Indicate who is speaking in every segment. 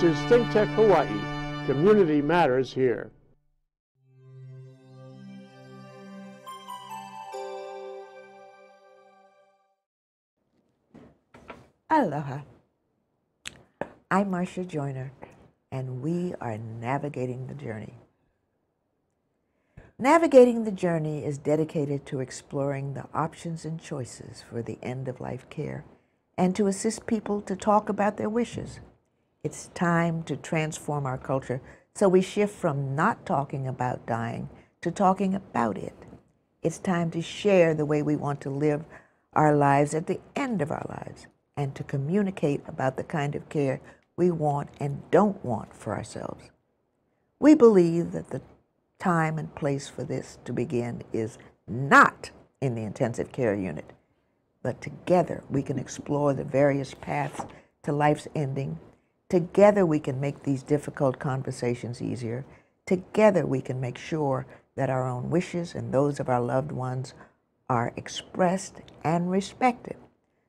Speaker 1: This is ThinkTech Hawaii. Community matters here.
Speaker 2: Aloha. I'm Marsha Joyner, and we are navigating the journey. Navigating the journey is dedicated to exploring the options and choices for the end of life care and to assist people to talk about their wishes. It's time to transform our culture so we shift from not talking about dying to talking about it. It's time to share the way we want to live our lives at the end of our lives and to communicate about the kind of care we want and don't want for ourselves. We believe that the time and place for this to begin is not in the intensive care unit, but together we can explore the various paths to life's ending. Together we can make these difficult conversations easier. Together we can make sure that our own wishes and those of our loved ones are expressed and respected.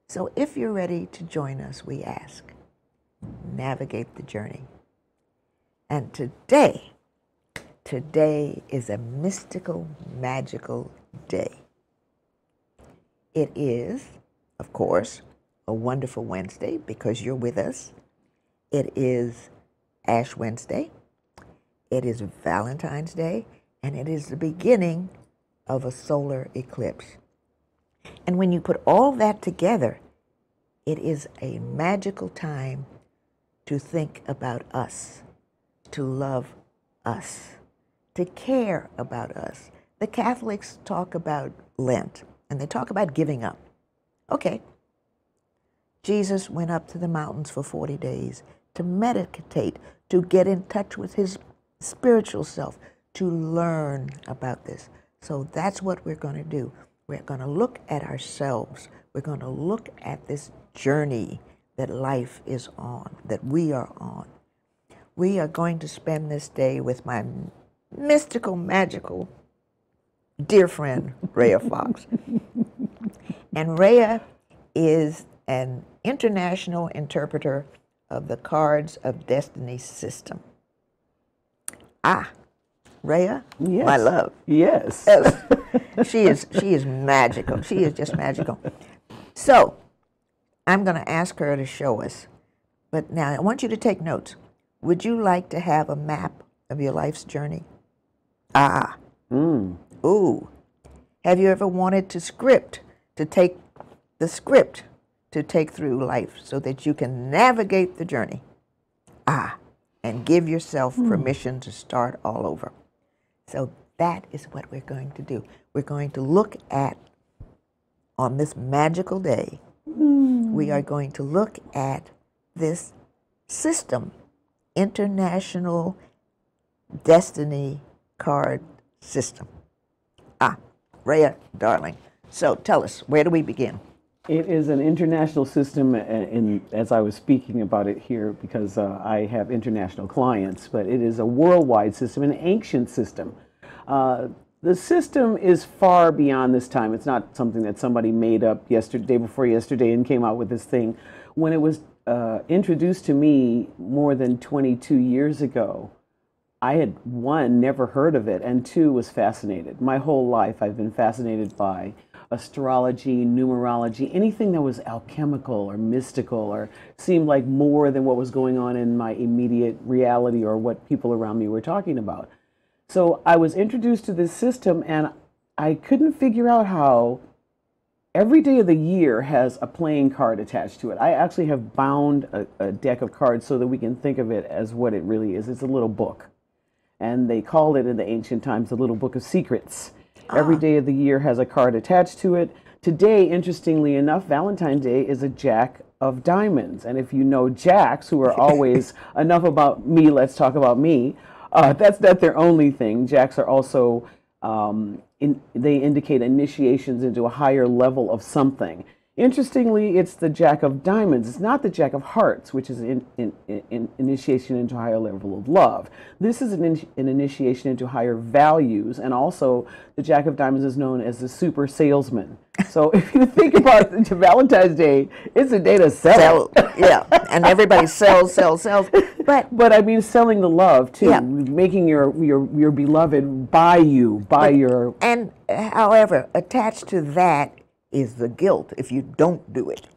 Speaker 2: So if you're ready to join us, we ask, navigate the journey. And today, today is a mystical, magical day. It is, of course, a wonderful Wednesday because you're with us. It is Ash Wednesday. It is Valentine's Day, and it is the beginning of a solar eclipse. And when you put all that together, it is a magical time to think about us, to love us, to care about us. The Catholics talk about Lent and they talk about giving up. Okay. Jesus went up to the mountains for 40 days to meditate, to get in touch with his spiritual self, to learn about this. So that's what we're going to do. We're going to look at ourselves. We're going to look at this journey that life is on, that we are on. We are going to spend this day with my mystical, magical dear friend, Rea Fox. and Rea is an international interpreter of the Cards of Destiny system. Ah, Rea,
Speaker 3: yes.
Speaker 2: my love.
Speaker 3: Yes.
Speaker 2: yes. she is she is magical. She is just magical. So, I'm going to ask her to show us. But now I want you to take notes. Would you like to have a map of your life's journey? Ah.
Speaker 3: Mm.
Speaker 2: Ooh. Have you ever wanted to script, to take the script to take through life so that you can navigate the journey? Ah, and give yourself mm. permission to start all over. So that is what we're going to do. We're going to look at, on this magical day, mm. we are going to look at this system, International Destiny Card System. Ah, Rea, darling. So tell us, where do we begin?
Speaker 3: It is an international system, and as I was speaking about it here, because uh, I have international clients, but it is a worldwide system, an ancient system. Uh, the system is far beyond this time. It's not something that somebody made up yesterday, day before yesterday, and came out with this thing. When it was uh, introduced to me more than 22 years ago, I had one never heard of it, and two was fascinated. My whole life, I've been fascinated by astrology, numerology, anything that was alchemical or mystical or seemed like more than what was going on in my immediate reality or what people around me were talking about. So I was introduced to this system, and I couldn't figure out how every day of the year has a playing card attached to it. I actually have bound a, a deck of cards so that we can think of it as what it really is. It's a little book and they called it in the ancient times the Little Book of Secrets. Ah. Every day of the year has a card attached to it. Today, interestingly enough, Valentine's Day is a Jack of Diamonds. And if you know Jacks, who are always enough about me, let's talk about me, uh, that's not their only thing. Jacks are also, um, in, they indicate initiations into a higher level of something. Interestingly, it's the Jack of Diamonds. It's not the Jack of Hearts, which is an in, in, in initiation into a higher level of love. This is an, in, an initiation into higher values, and also the Jack of Diamonds is known as the super salesman. So if you think about Valentine's Day, it's a day to sell.
Speaker 2: Sell, yeah, and everybody sells, sells, sells. But
Speaker 3: But I mean, selling the love too,
Speaker 2: Yeah.
Speaker 3: making your your your beloved buy you, buy your.
Speaker 2: and however, attached to that is the guilt if you don't do it.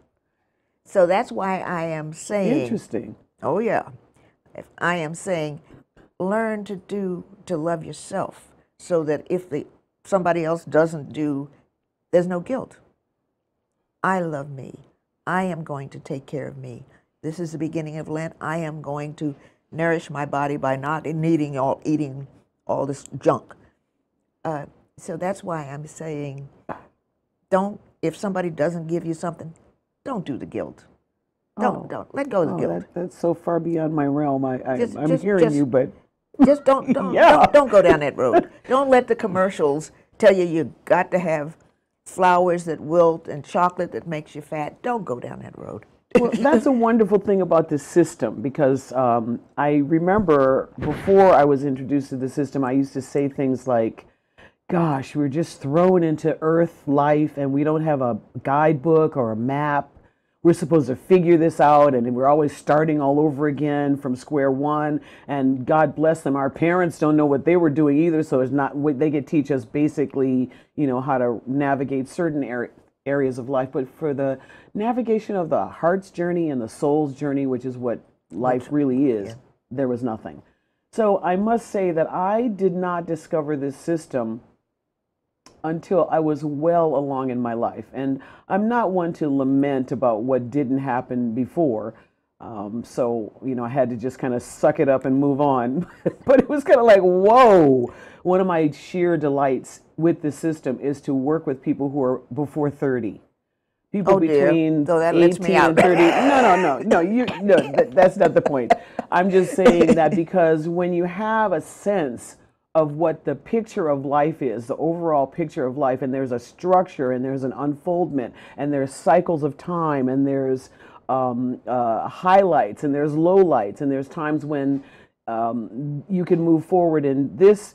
Speaker 2: So that's why I am saying
Speaker 3: Interesting.
Speaker 2: Oh yeah. If I am saying learn to do to love yourself so that if the somebody else doesn't do there's no guilt. I love me. I am going to take care of me. This is the beginning of Lent. I am going to nourish my body by not needing all eating all this junk. Uh, so that's why I'm saying don't if somebody doesn't give you something, don't do the guilt. Don't
Speaker 3: Oh.
Speaker 2: don't let go of the
Speaker 3: Oh,
Speaker 2: guilt.
Speaker 3: that, that's so far beyond my realm. I, I
Speaker 2: Just-
Speaker 3: I'm
Speaker 2: just-
Speaker 3: hearing
Speaker 2: just-
Speaker 3: you, but
Speaker 2: Just don't don't,
Speaker 3: Yeah.
Speaker 2: don't don't go down that road. Don't let the commercials tell you you got to have flowers that wilt and chocolate that makes you fat. Don't go down that road.
Speaker 3: well, that's a wonderful thing about this system because um, I remember before I was introduced to the system, I used to say things like, "Gosh, we're just thrown into Earth life, and we don't have a guidebook or a map. We're supposed to figure this out, and we're always starting all over again from square one. And God bless them, our parents don't know what they were doing either, so it's not what they could teach us basically, you know, how to navigate certain areas." areas of life, but for the navigation of the heart's journey and the soul's journey, which is what life really is, there was nothing. So I must say that I did not discover this system until I was well along in my life. And I'm not one to lament about what didn't happen before. Um, so, you know, I had to just kind of suck it up and move on. but it was kind of like, whoa. One of my sheer delights with the system is to work with people who are before 30. People
Speaker 2: Oh,
Speaker 3: between
Speaker 2: So that
Speaker 3: 18 and 30. No, no, no, no. You, no, that, that's not the point. I'm just saying that because when you have a sense of what the picture of life is, the overall picture of life, and there's a structure, and there's an unfoldment, and there's cycles of time, and there's um, uh, highlights, and there's lowlights, and there's times when um, you can move forward in this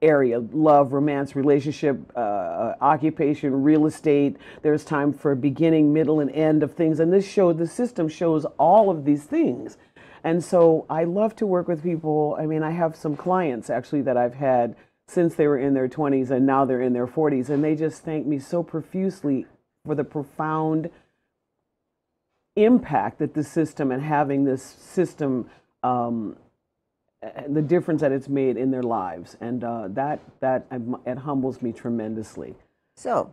Speaker 3: area love romance relationship uh, occupation real estate. There's time for beginning middle and end of things and this show the system shows all of these things and so i love to work with people i mean i have some clients actually that i've had since they were in their 20s and now they're in their 40s and they just thank me so profusely for the profound impact that the system and having this system um, and the difference that it's made in their lives, and uh, that that um, it humbles me tremendously.
Speaker 2: So,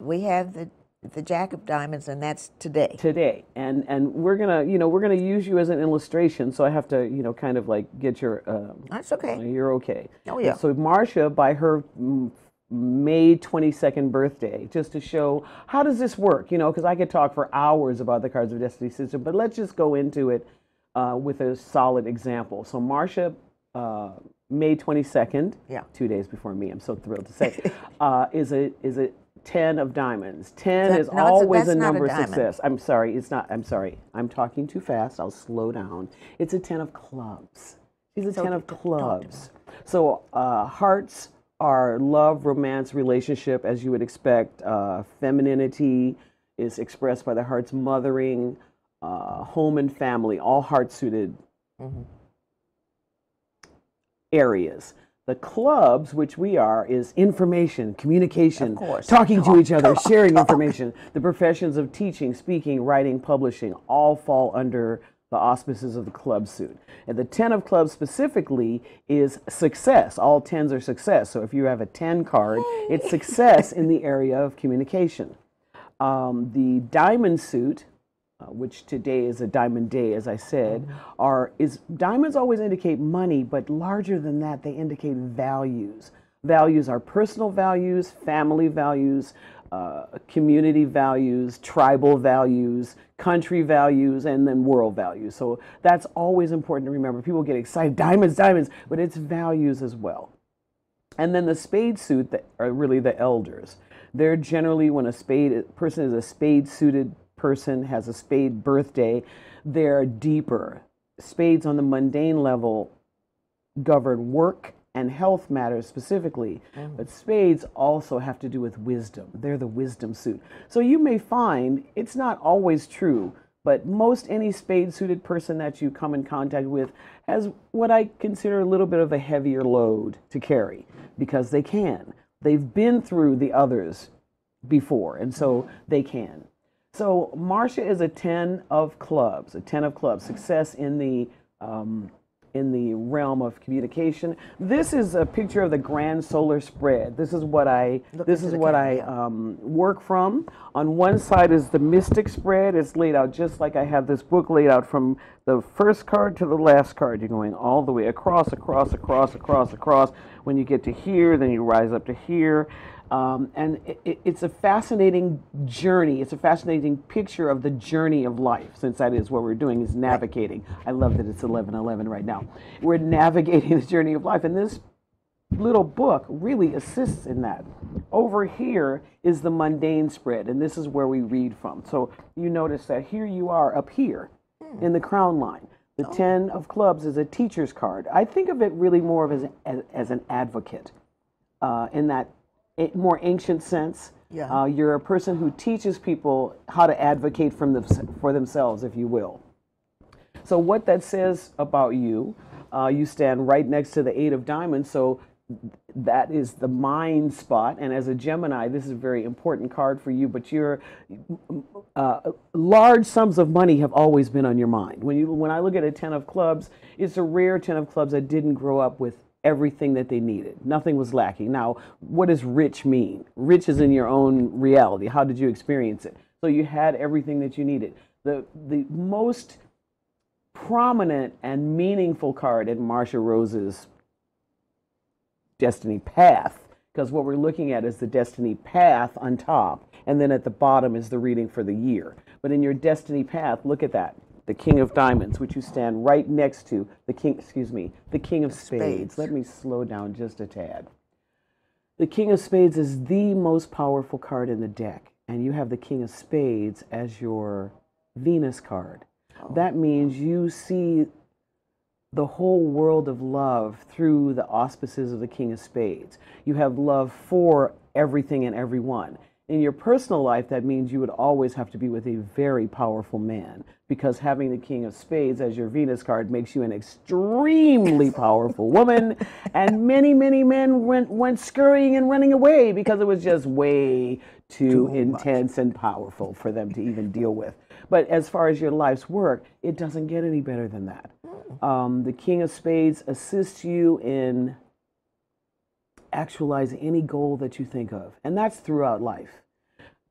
Speaker 2: we have the the Jack of Diamonds, and that's today.
Speaker 3: Today, and and we're gonna you know we're gonna use you as an illustration, so I have to you know kind of like get your um,
Speaker 2: That's okay.
Speaker 3: you're okay.
Speaker 2: Oh, yeah.
Speaker 3: So Marsha, by her mm, May 22nd birthday, just to show how does this work, you know, because I could talk for hours about the Cards of Destiny system, but let's just go into it uh, with a solid example. So Marsha, uh, May 22nd,
Speaker 2: Yeah.
Speaker 3: two days before me, I'm so thrilled to say, uh, is a is a 10 of diamonds. 10
Speaker 2: That-
Speaker 3: is
Speaker 2: no, a-
Speaker 3: always a
Speaker 2: a
Speaker 3: number of success. I'm sorry, it's not. I'm sorry. I'm talking too fast. I'll slow down. It's a 10 of clubs. She's a
Speaker 2: So
Speaker 3: 10 of
Speaker 2: t- talk to me.
Speaker 3: clubs. So uh, hearts are love, romance, relationship, as you would expect. Uh, femininity is expressed by the heart's mothering, uh, home and family, all heart suited
Speaker 2: Mm-hmm.
Speaker 3: areas. The clubs, which we are, is information, communication, talking to each other,
Speaker 2: talk,
Speaker 3: sharing
Speaker 2: talk.
Speaker 3: information. The professions of teaching, speaking, writing, publishing all fall under the auspices of the club suit. And the 10 of clubs specifically is success. All 10s are success. So if you have a 10 card, it's success in the area of communication. Um, the diamond suit, uh, which today is a diamond day, as I said, are is diamonds always indicate money, but larger than that, they indicate values. Values are personal values, family values, uh, community values, tribal values, country values, and then world values. So that's always important to remember. People get excited, diamonds, diamonds, but it's values as well. And then the spade suit that are really the elders. They're generally when a spade person is a spade suited person has a spade birthday, they're deeper. Spades on the mundane level govern work and health matters specifically, mm. but spades also have to do with wisdom. They're the wisdom suit. So you may find it's not always true, but most any spade suited person that you come in contact with has what I consider a little bit of a heavier load to carry because they can. They've been through the others before, and so they can. So Marsha is a 10 of clubs, a 10 of clubs, success in the um, in the realm of communication. This is a picture of the grand solar spread. This is what I Look this is what I um, work from. On one side is the mystic spread. It's laid out just like I have this book laid out from the first card to the last card. You're going all the way across, across, across, across, across. When you get to here, then you rise up to here. Um, and it, it's a fascinating journey. It's a fascinating picture of the journey of life, since that is what we're doing is navigating. I love that it's 11:11 right now. We're navigating the journey of life, and this little book really assists in that. Over here is the mundane spread, and this is where we read from. So you notice that here you are up here hmm. in the crown line. The oh. 10 of clubs is a teacher's card. I think of it really more of as, as, as an advocate uh, in that more ancient sense. Yeah. Uh, you're a person who teaches people how to advocate from the, for themselves, if you will. So, what that says about you, uh, you stand right next to the Eight of Diamonds. So, that is the mind spot. And as a Gemini, this is a very important card for you. But your uh, large sums of money have always been on your mind. When you, when I look at a ten of clubs, it's a rare ten of clubs that didn't grow up with everything that they needed. Nothing was lacking. Now, what does rich mean? Rich is in your own reality. How did you experience it? So you had everything that you needed. The the most prominent and meaningful card in Marsha Rose's destiny path, because what we're looking at is the destiny path on top, and then at the bottom is the reading for the year. But in your destiny path, look at that the King of Diamonds, which you stand right next to the King, excuse me, the King of Spades. Spades. Let me slow down just a tad. The King of Spades is the most powerful card in the deck, and you have the King of Spades as your Venus card. Oh. That means you see the whole world of love through the auspices of the King of Spades. You have love for everything and everyone. In your personal life, that means you would always have to be with a very powerful man because having the King of Spades as your Venus card makes you an extremely powerful woman. And many, many men went, went scurrying and running away because it was just way too, too intense much. and powerful for them to even deal with. But as far as your life's work, it doesn't get any better than that. Um, the King of Spades assists you in actualize any goal that you think of, and that's throughout life.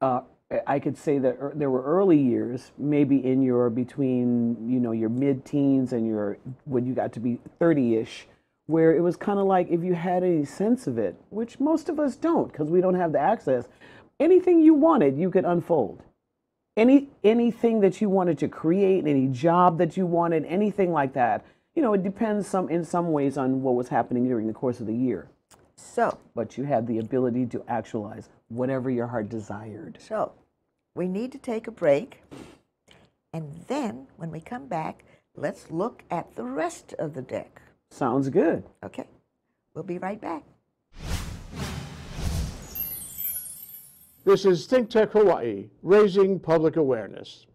Speaker 3: Uh, I could say that er, there were early years, maybe in your between you know your mid-teens and your when you got to be 30ish, where it was kind of like if you had any sense of it, which most of us don't because we don't have the access. Anything you wanted, you could unfold. Any anything that you wanted to create, any job that you wanted, anything like that. You know, it depends some in some ways on what was happening during the course of the year.
Speaker 2: So,
Speaker 3: but you had the ability to actualize whatever your heart desired.
Speaker 2: So, we need to take a break. And then, when we come back, let's look at the rest of the deck.
Speaker 3: Sounds good.
Speaker 2: Okay. We'll be right back.
Speaker 1: This is Think Tech Hawaii, raising public awareness.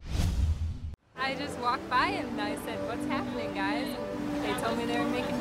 Speaker 4: I just walked by and I said, What's happening, guys? And they told me they were making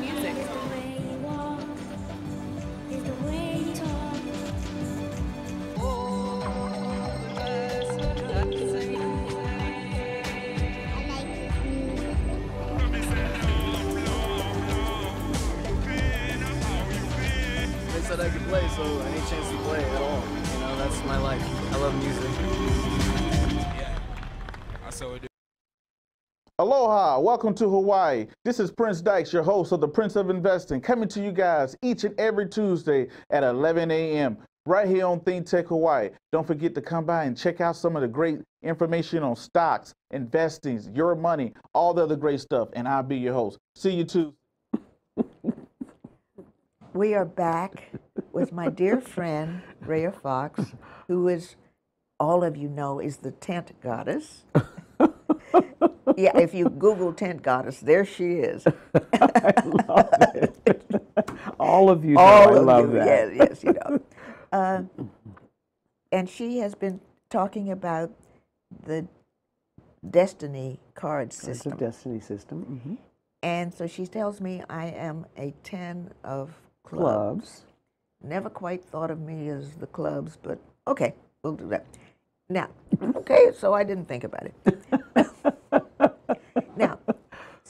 Speaker 5: Aloha, welcome to Hawaii. This is Prince Dykes, your host of the Prince of Investing, coming to you guys each and every Tuesday at 11 a.m. right here on Think Tech Hawaii. Don't forget to come by and check out some of the great information on stocks, investing, your money, all the other great stuff, and I'll be your host. See you Tuesday.
Speaker 2: we are back with my dear friend Rea Fox, who is, all of you know, is the tent goddess. Yeah, if you Google tent goddess, there she is.
Speaker 3: I love it. All of you know
Speaker 2: all
Speaker 3: I
Speaker 2: of
Speaker 3: love
Speaker 2: you,
Speaker 3: that.
Speaker 2: yes, yes, you know. Uh, and she has been talking about the destiny card system.
Speaker 3: It's a destiny system. mhm.
Speaker 2: And so she tells me I am a 10 of clubs.
Speaker 3: Clubs.
Speaker 2: Never quite thought of me as the clubs, but okay, we'll do that. Now, okay, so I didn't think about it.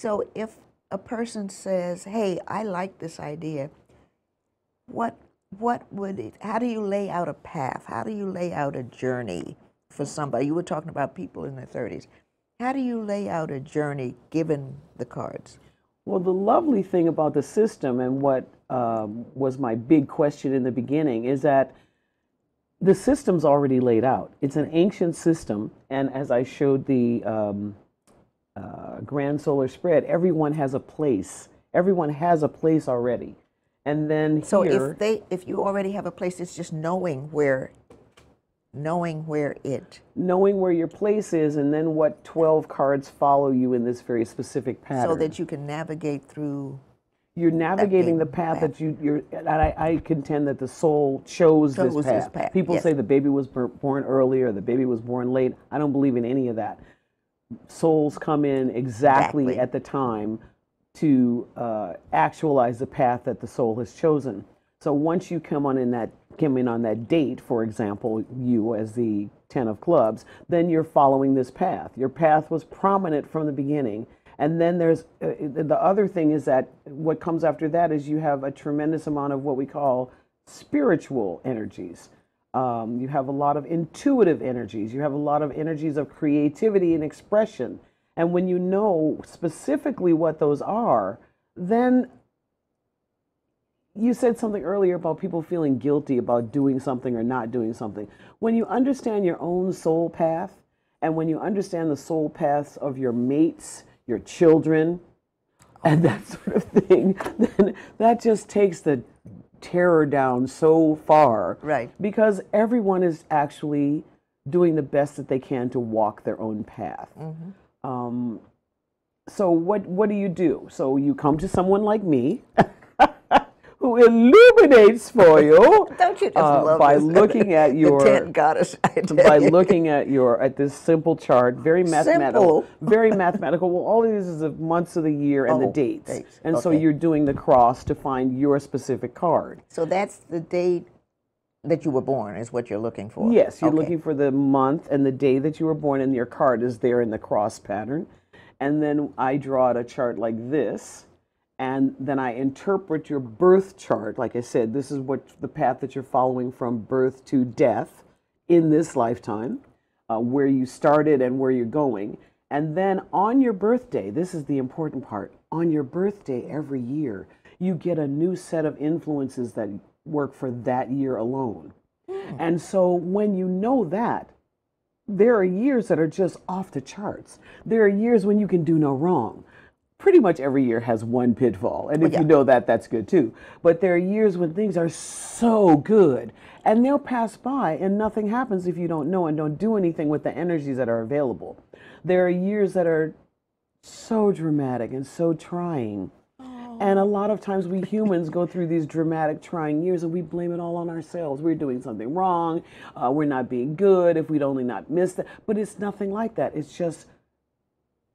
Speaker 2: So if a person says, "Hey, I like this idea," what what would it? How do you lay out a path? How do you lay out a journey for somebody? You were talking about people in their thirties. How do you lay out a journey given the cards?
Speaker 3: Well, the lovely thing about the system and what um, was my big question in the beginning is that the system's already laid out. It's an ancient system, and as I showed the um, uh, grand solar spread, everyone has a place. Everyone has a place already, and then
Speaker 2: So
Speaker 3: here,
Speaker 2: if they, if you already have a place, it's just knowing where, knowing where it.
Speaker 3: knowing where your place is, and then what twelve cards follow you in this very specific pattern.
Speaker 2: so that you can navigate through.
Speaker 3: you're navigating the path
Speaker 2: path.
Speaker 3: that you you're and I, I contend that the soul chose,
Speaker 2: Chose
Speaker 3: this
Speaker 2: this
Speaker 3: path.
Speaker 2: path,
Speaker 3: People
Speaker 2: yes.
Speaker 3: say the baby was born early or the baby was born late. I don't believe in any of that. Souls come in exactly,
Speaker 2: Exactly.
Speaker 3: at the time to uh, actualize the path that the soul has chosen. So once you come on in that come in on that date, for example, you as the ten of clubs, then you're following this path. Your path was prominent from the beginning. And then there's uh, the other thing is that what comes after that is you have a tremendous amount of what we call spiritual energies. Um, you have a lot of intuitive energies. You have a lot of energies of creativity and expression. And when you know specifically what those are, then you said something earlier about people feeling guilty about doing something or not doing something. When you understand your own soul path, and when you understand the soul paths of your mates, your children, and that sort of thing, then that just takes the terror down so far.
Speaker 2: Right.
Speaker 3: Because everyone is actually doing the best that they can to walk their own path. Um, so what what do you do? So you come to someone like me, who illuminates for you
Speaker 2: Don't you just
Speaker 3: uh,
Speaker 2: love
Speaker 3: by
Speaker 2: this?
Speaker 3: looking at your
Speaker 2: the tent goddess
Speaker 3: by looking at your at this simple chart, very mathematical,
Speaker 2: Simple.
Speaker 3: very mathematical. Well, all it is is the months of the year and the
Speaker 2: Oh,
Speaker 3: dates,
Speaker 2: dates.
Speaker 3: and so you're doing the cross to find your specific card.
Speaker 2: So that's the date that you were born is what you're looking for.
Speaker 3: Yes, you're
Speaker 2: Okay.
Speaker 3: looking for the month and the day that you were born, and your card is there in the cross pattern. And then I draw out a chart like this, and then I interpret your birth chart. Like I said, this is what the path that you're following from birth to death in this lifetime, uh, where you started and where you're going. And then on your birthday, this is the important part. On your birthday every year, you get a new set of influences that work for that year alone. And so when you know that, there are years that are just off the charts. There are years when you can do no wrong. Pretty much every year has one pitfall. And if
Speaker 2: yeah.
Speaker 3: you know that, that's good too. But there are years when things are so good and they'll pass by and nothing happens if you don't know and don't do anything with the energies that are available. There are years that are so dramatic and so trying. And a lot of times we humans go through these dramatic, trying years and we blame it all on ourselves. We're doing something wrong. Uh, we're not being good. If we'd only not missed that. But it's nothing like that. It's just,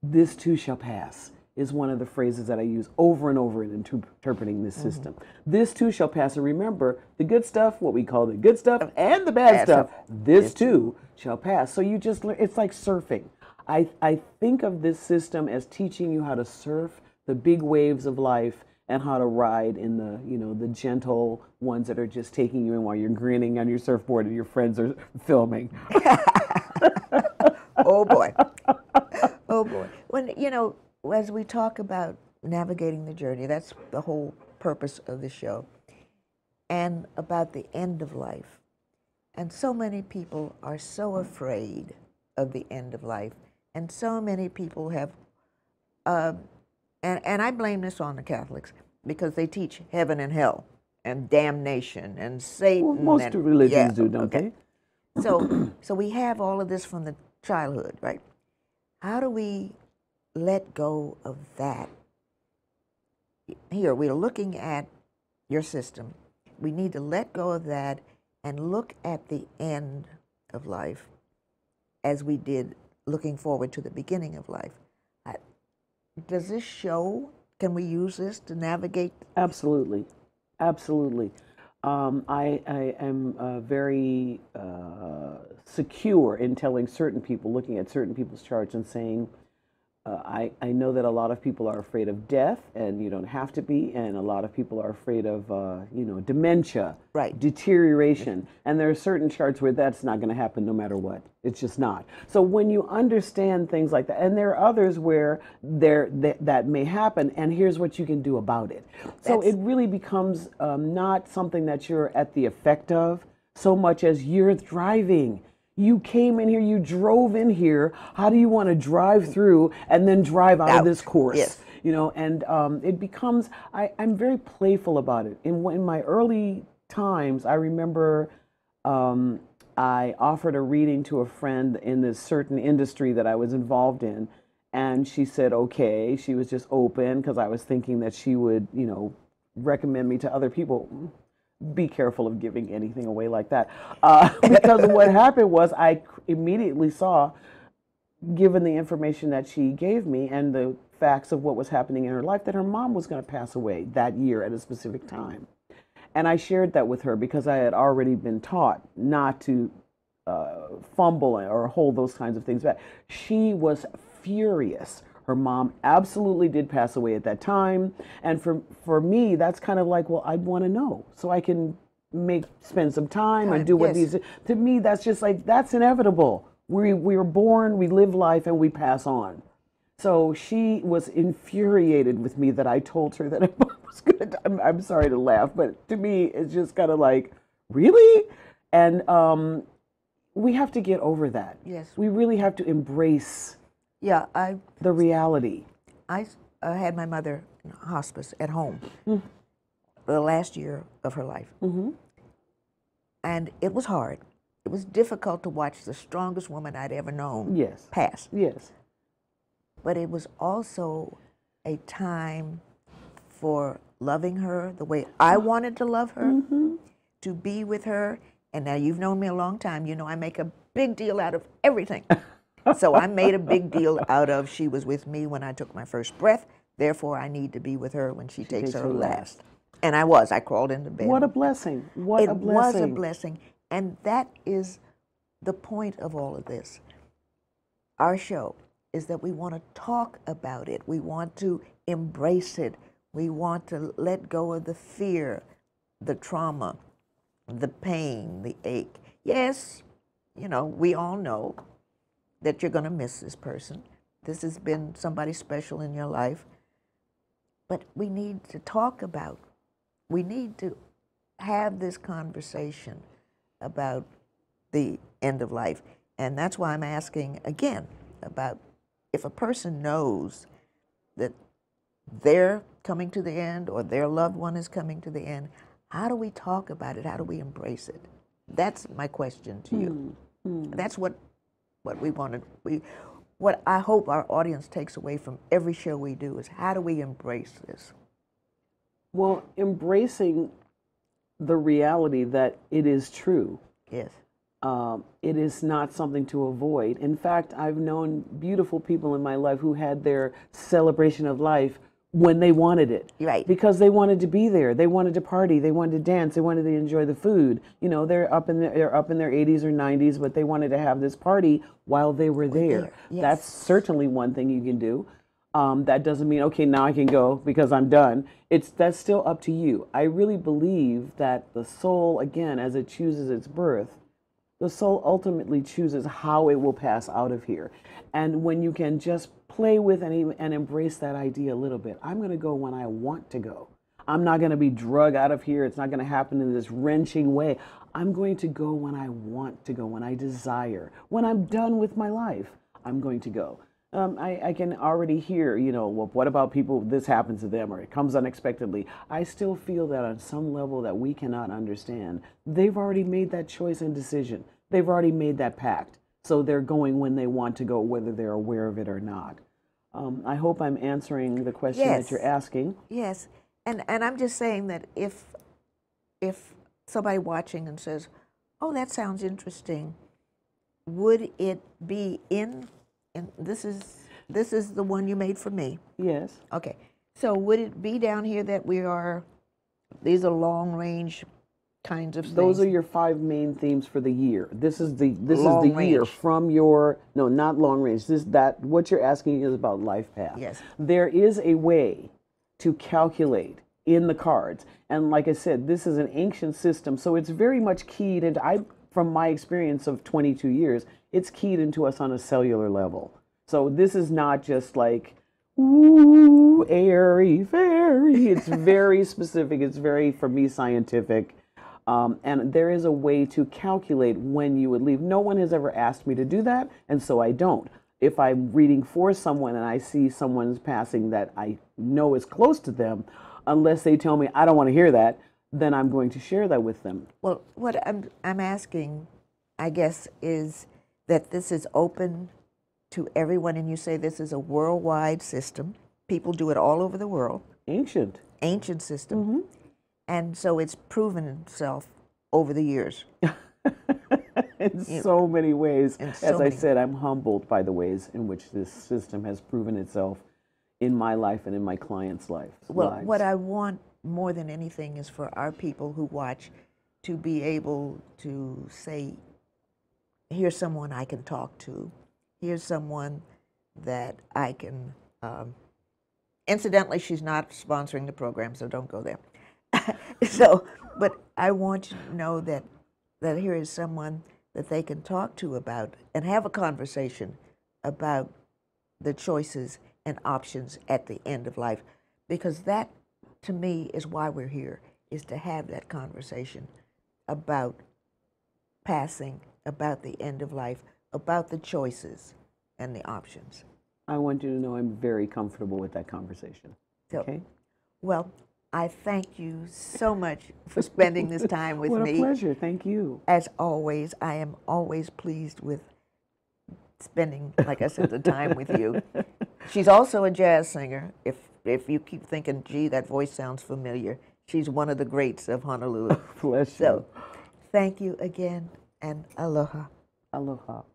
Speaker 3: this too shall pass, is one of the phrases that I use over and over in interpreting this mm-hmm. system. This too shall pass. And remember, the good stuff, what we call the good stuff, and the bad
Speaker 2: Bad
Speaker 3: stuff,
Speaker 2: stuff.
Speaker 3: this too shall pass. So you just learn, it's like surfing. I, I think of this system as teaching you how to surf the big waves of life and how to ride in the you know the gentle ones that are just taking you in while you're grinning on your surfboard and your friends are filming.
Speaker 2: oh boy. oh boy. When you know, as we talk about navigating the journey, that's the whole purpose of the show. And about the end of life. And so many people are so afraid of the end of life. And so many people have um, and, and I blame this on the Catholics because they teach heaven and hell and damnation and Satan.
Speaker 3: Well, most
Speaker 2: and,
Speaker 3: religions
Speaker 2: yeah,
Speaker 3: do, don't
Speaker 2: okay.
Speaker 3: they?
Speaker 2: So, so we have all of this from the childhood, right? How do we let go of that? Here, we're looking at your system. We need to let go of that and look at the end of life as we did looking forward to the beginning of life. Does this show, can we use this to navigate?
Speaker 3: Absolutely, absolutely. Um, I, I am uh, very uh, secure in telling certain people, looking at certain people's charts and saying, uh, I, I know that a lot of people are afraid of death, and you don't have to be, and a lot of people are afraid of, uh, you know, dementia,
Speaker 2: Right.
Speaker 3: deterioration, and there are certain charts where that's not going to happen no matter what. It's just not. So when you understand things like that, and there are others where there that, that may happen, and here's what you can do about it. So
Speaker 2: That's-
Speaker 3: it really becomes um, not something that you're at the effect of so much as you're driving. You came in here, you drove in here. How do you want to drive through and then drive out, of this course?
Speaker 2: yes.
Speaker 3: You know, and um, it becomes, I, I'm very playful about it. In, in my early times, I remember um, I offered a reading to a friend in this certain industry that I was involved in. And she said, okay. She was just open because I was thinking that she would, you know, recommend me to other people be careful of giving anything away like that. Uh, because what happened was I immediately saw, given the information that she gave me and the facts of what was happening in her life, that her mom was going to pass away that year at a specific time. And I shared that with her because I had already been taught not to uh, fumble or hold those kinds of things back. She was furious. Her mom absolutely did pass away at that time, and for for me, that's kind of like, well, I'd want to know so I can make spend some time and do what
Speaker 2: yes.
Speaker 3: needs. To me, that's just like that's inevitable. We we were born, we live life, and we pass on. So she was infuriated with me that I told her that I was going to. I'm, I'm sorry to laugh, but to me, it's just kind of like, really? And um, we have to get over that.
Speaker 2: Yes.
Speaker 3: We really have to embrace
Speaker 2: Yeah, I
Speaker 3: the reality.
Speaker 2: I uh, had my mother in hospice at home
Speaker 3: Mm.
Speaker 2: the last year of her life.
Speaker 3: Mm-hmm.
Speaker 2: And it was hard. It was difficult to watch the strongest woman I'd ever known
Speaker 3: Yes.
Speaker 2: pass.
Speaker 3: Yes.
Speaker 2: But it was also a time for loving her the way I wanted to love her, to be with her. And now you've known me a long time. You know I make a big deal out of everything. so I made a big deal out of she was with me when I took my first breath. Therefore, I need to be with her when she, takes,
Speaker 3: takes
Speaker 2: her
Speaker 3: her
Speaker 2: last. And I was. I crawled into bed.
Speaker 3: What a blessing. What
Speaker 2: it
Speaker 3: a blessing.
Speaker 2: It was a blessing. And that is the point of all of this. Our show is that we want to talk about it. We want to embrace it. We want to let go of the fear, the trauma, the pain, the ache. Yes, you know, we all know that you're going to miss this person. This has been somebody special in your life. But we need to talk about, we need to have this conversation about the end of life. And that's why I'm asking again about if a person knows that they're coming to the end or their loved one is coming to the end, how do we talk about it? How do we embrace it? That's my question to you. Hmm. Hmm. That's what what we want to we what I hope our audience takes away from every show we do is how do we embrace this?
Speaker 3: Well, embracing the reality that it is true.
Speaker 2: Yes.
Speaker 3: um, it is not something to avoid. In fact, I've known beautiful people in my life who had their celebration of life when they wanted it.
Speaker 2: Right.
Speaker 3: Because they wanted to be there. They wanted to party. They wanted to dance. They wanted to enjoy the food. You know, they're up in their, they're up in their 80s or 90s, but they wanted to have this party while they were there.
Speaker 2: there, yes.
Speaker 3: That's certainly one thing you can do. Um, that doesn't mean okay now I can go because I'm done. It's that's still up to you. I really believe that the soul, again, as it chooses its birth, the soul ultimately chooses how it will pass out of here. And when you can just play with and, and embrace that idea a little bit, I'm going to go when I want to go. I'm not going to be drug out of here. It's not going to happen in this wrenching way. I'm going to go when I want to go, when I desire. When I'm done with my life, I'm going to go. Um, I, I can already hear, you know, well, what about people, this happens to them or it comes unexpectedly. I still feel that on some level that we cannot understand. They've already made that choice and decision. They've already made that pact. So they're going when they want to go, whether they're aware of it or not. Um, I hope I'm answering the question
Speaker 2: Yes.
Speaker 3: that you're asking.
Speaker 2: Yes, and and I'm just saying that if if somebody watching and says, "Oh, that sounds interesting," would it be in? And this is this is the one you made for me.
Speaker 3: Yes.
Speaker 2: Okay, so would it be down here that we are? These are long range kinds of
Speaker 3: Those are your five main themes for the year. This is the this
Speaker 2: Long
Speaker 3: is the year from your no, not long range. This that what you're asking is about life path.
Speaker 2: Yes.
Speaker 3: There is a way to calculate in the cards. And like I said, this is an ancient system, so it's very much keyed into I from my experience of 22 years, it's keyed into us on a cellular level. So this is not just like ooh, airy fairy. It's very specific. It's very, for me, scientific. Um, and there is a way to calculate when you would leave. No one has ever asked me to do that, and so I don't. If I'm reading for someone and I see someone's passing that I know is close to them, unless they tell me I don't want to hear that, then I'm going to share that with them.
Speaker 2: Well, what I'm I'm asking, I guess, is that this is open to everyone, and you say this is a worldwide system. People do it all over the world.
Speaker 3: Ancient.
Speaker 2: Ancient system,
Speaker 3: Mm-hmm.
Speaker 2: and so it's proven itself over the years.
Speaker 3: in so many ways.
Speaker 2: So
Speaker 3: As I said, I'm humbled by the ways in which this system has proven itself in my life and in my clients' life.
Speaker 2: Well,
Speaker 3: lives.
Speaker 2: what I want more than anything is for our people who watch to be able to say, here's someone I can talk to. Here's someone that I can. Um, incidentally, she's not sponsoring the program, so don't go there. so, but I want you to know that that here is someone that they can talk to about and have a conversation about the choices and options at the end of life because that to me is why we're here is to have that conversation about passing about the end of life about the choices and the options
Speaker 3: I want you to know I'm very comfortable with that conversation.
Speaker 2: so
Speaker 3: Okay?
Speaker 2: well i thank you so much for spending this time with
Speaker 3: what
Speaker 2: me
Speaker 3: a pleasure. Thank you.
Speaker 2: as always i am always pleased with spending like i said the time with you she's also a jazz singer if if you keep thinking gee that voice sounds familiar she's one of the greats of honolulu
Speaker 3: Bless you.
Speaker 2: so thank you again and aloha
Speaker 3: Aloha.